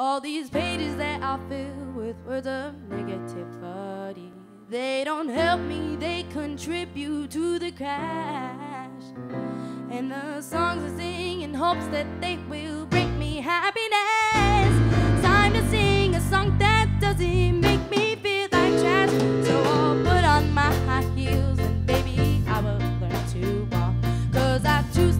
All these pages that I fill with words of negativity. They don't help me, they contribute to the crash. And the songs I sing in hopes that they will bring me happiness. It's time to sing a song that doesn't make me feel like trash. So I'll put on my high heels and baby, I will learn to walk. Cause I choose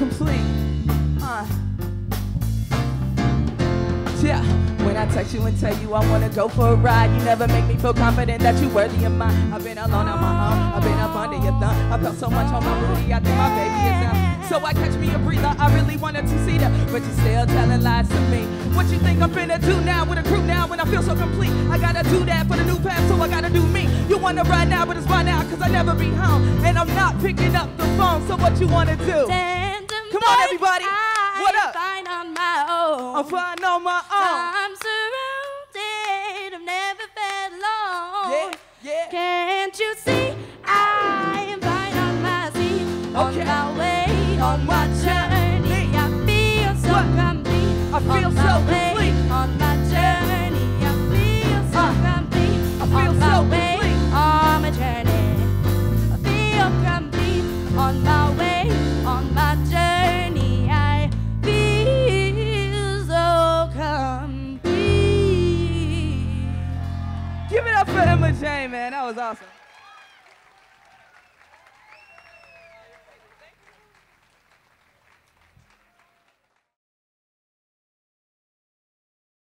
complete. Uh. Yeah, when I text you and tell you I wanna go for a ride, you never make me feel confident that you're worthy of mine. I've been alone on my own, I've been up under your thumb. I felt so much on my booty, I think my baby is out. So I catch me a breather, I really wanted to see that, but you're still telling lies to me. What you think I'm finna do now with a crew now when I feel so complete? I gotta do that for the new path, so I gotta do me. You wanna ride now, but it's by now, cause I never be home. And I'm not picking up the phone, so what you wanna do? Tandem Come on, everybody. I What up? Fine on my own. I'm fine on my own. I'm surrounded. I've never felt alone. Yeah, yeah. Can't you see? Give it up for Emma Jayne, man. That was awesome.